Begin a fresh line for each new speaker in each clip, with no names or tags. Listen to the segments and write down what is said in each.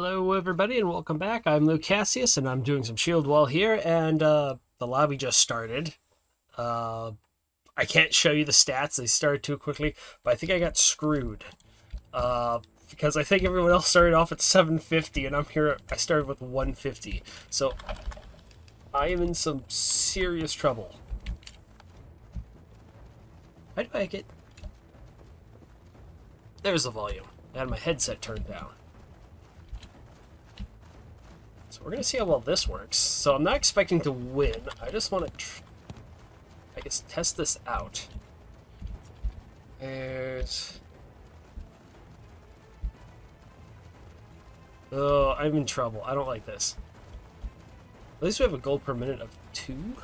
Hello everybody and welcome back. I'm Lucassius and I'm doing some Shieldwall here and uh, the lobby just started. Uh, I can't show you the stats, they started too quickly, but I think I got screwed. Uh, because I think everyone else started off at 750 and I'm here, I started with 150. So I am in some serious trouble. How do I get... There's the volume. I had my headset turned down. So we're going to see how well this works. So I'm not expecting to win. I just want to, I guess, test this out. There's... Oh, I'm in trouble. I don't like this. At least we have a gold per minute of two.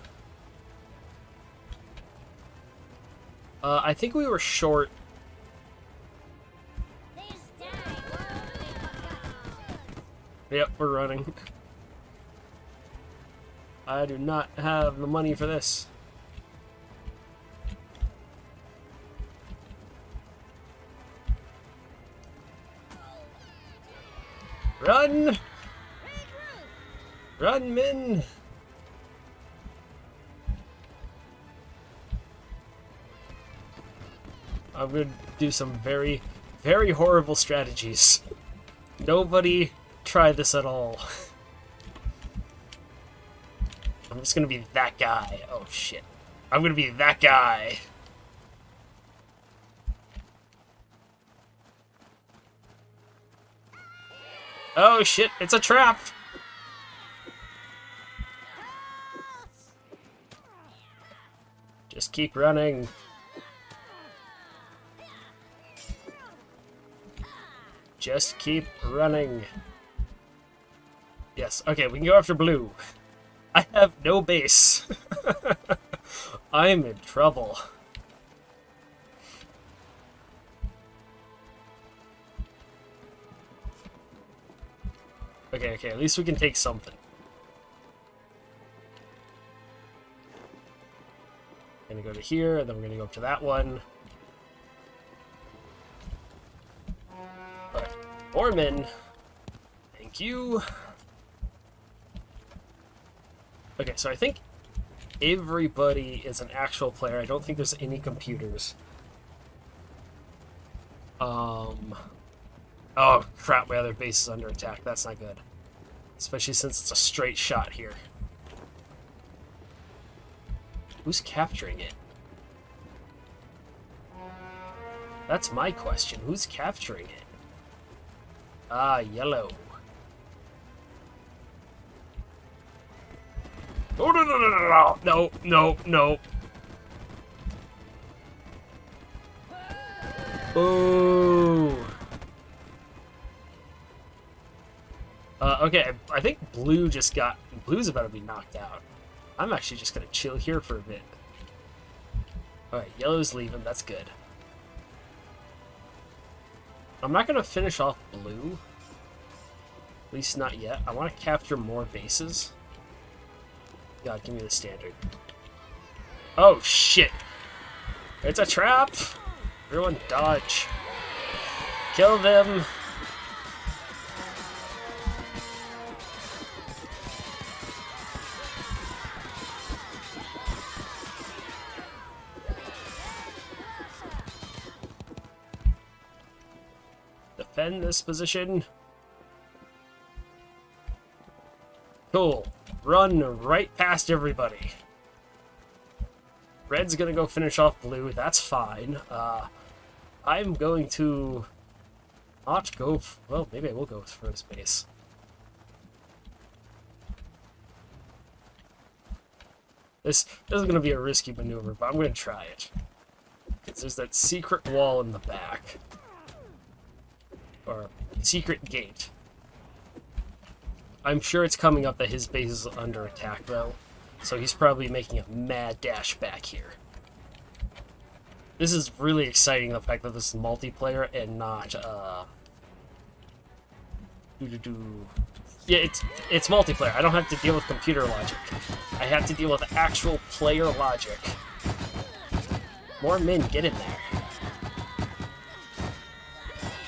Uh, I think we were short. Yep, we're running. I do not have the money for this. Run! Run, men! I'm to do some very, very horrible strategies. Nobody try this at all. I'm just gonna be that guy. Oh shit. I'm gonna be that guy. Oh shit, it's a trap! Just keep running. Just keep running. Yes, okay, we can go after blue. I have no base. I'm in trouble. Okay, okay, at least we can take something. Gonna go to here, and then we're gonna go up to that one. Alright, Orman. Thank you. Okay, so I think everybody is an actual player. I don't think there's any computers. Um. Oh, crap, my other base is under attack. That's not good. Especially since it's a straight shot here. Who's capturing it? That's my question. Who's capturing it? Ah, yellow. Oh, no, no, no, no, no, no, no. Ooh. Uh, okay, I think blue just got... Blue's about to be knocked out. I'm actually just going to chill here for a bit. Alright, yellow's leaving. That's good. I'm not going to finish off blue. At least not yet. I want to capture more bases. God, give me the standard. Oh, shit. It's a trap! Everyone dodge. Kill them! Defend this position. Cool run right past everybody. Red's gonna go finish off blue, that's fine. Uh, I'm going to not go, well, maybe I will go for this base. This, this is to be a risky maneuver, but I'm to try it. Because there's that secret wall in the back. Or secret gate. I'm sure it's coming up that his base is under attack, though. So he's probably making a mad dash back here. This is really exciting, the fact that this is multiplayer and not, uh... Doo -doo -doo. Yeah, it's, it's multiplayer. I don't have to deal with computer logic. I have to deal with actual player logic. More men, get in there.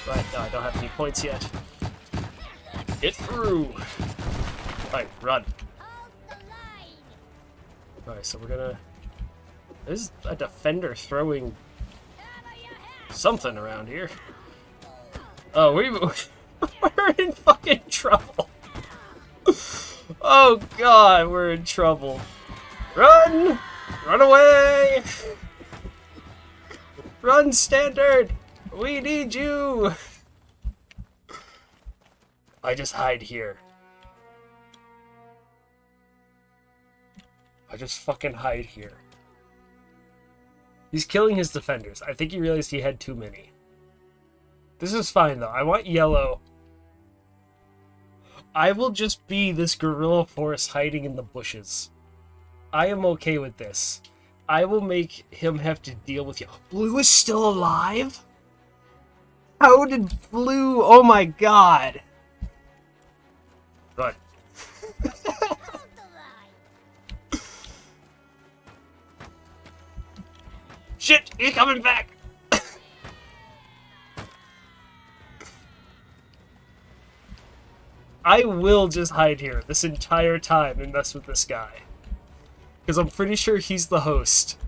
Right, no, I don't have any points yet. Get through! Alright, run. Alright, so we're gonna... There's a defender throwing something around here. Oh, we, we're in fucking trouble. Oh god, we're in trouble. Run! Run away! Run, Standard! We need you! I just hide here. I just fucking hide here. He's killing his defenders. I think he realized he had too many. This is fine, though. I want yellow. I will just be this guerrilla force hiding in the bushes. I am okay with this. I will make him have to deal with you. Blue is still alive? How did Blue... Oh my god. Run. Shit, he's coming back! I will just hide here this entire time and mess with this guy. Because I'm pretty sure he's the host.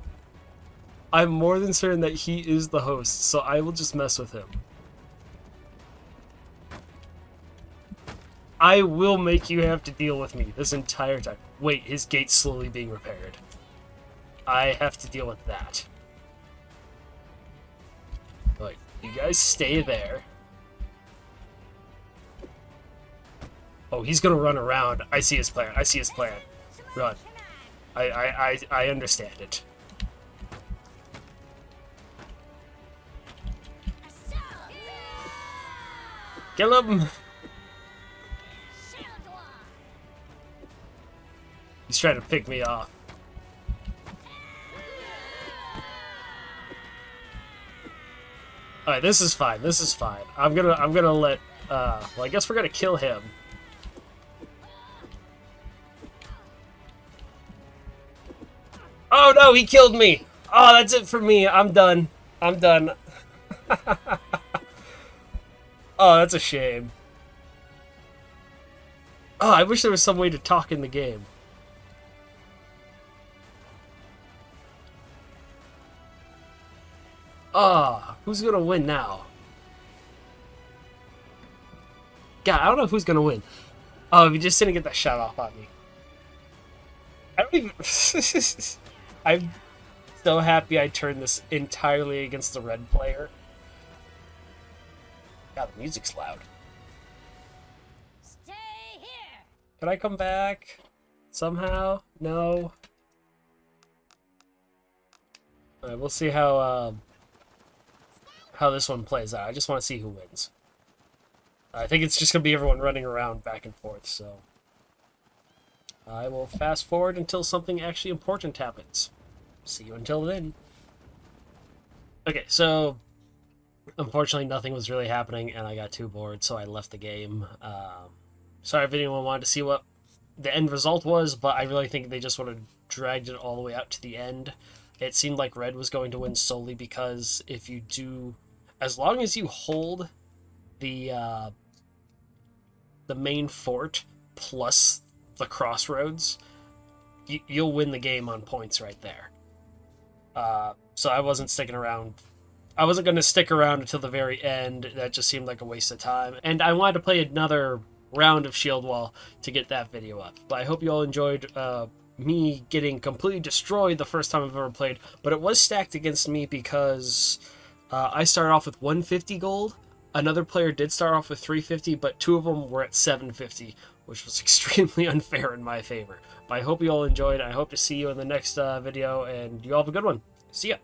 I'm more than certain that he is the host, so I will just mess with him. I will make you have to deal with me this entire time. Wait, his gate's slowly being repaired. I have to deal with that. Like, you guys stay there. Oh, he's gonna run around. I see his plan. I see his plan. Run. I, I, I, I understand it. Kill him! He's trying to pick me off. Alright, this is fine. This is fine. I'm gonna I'm gonna let uh well I guess we're gonna kill him. Oh no, he killed me! Oh, that's it for me. I'm done. I'm done. oh, that's a shame. Oh, I wish there was some way to talk in the game. Ah, oh, who's gonna win now? God, I don't know who's gonna win. Oh, he just didn't get that shot off on me. I don't even... I'm so happy I turned this entirely against the red player. God, the music's loud. Stay here. Can I come back? Somehow? No. Alright, we'll see how um, how this one plays out. I just want to see who wins. I think it's just going to be everyone running around back and forth, so... I will fast forward until something actually important happens see you until then. Okay, so unfortunately nothing was really happening and I got too bored, so I left the game. Um, sorry if anyone wanted to see what the end result was, but I really think they just sort of dragged it all the way out to the end. It seemed like Red was going to win solely because if you do, as long as you hold the uh, the main fort plus the crossroads, you, you'll win the game on points right there. Uh, so I wasn't sticking around. I wasn't going to stick around until the very end. That just seemed like a waste of time. And I wanted to play another round of Shieldwall to get that video up. But I hope you all enjoyed uh, me getting completely destroyed the first time I've ever played. But it was stacked against me because uh, I started off with 150 gold. Another player did start off with 350, but two of them were at 750, which was extremely unfair in my favor. But I hope you all enjoyed. I hope to see you in the next uh, video, and you all have a good one. See ya!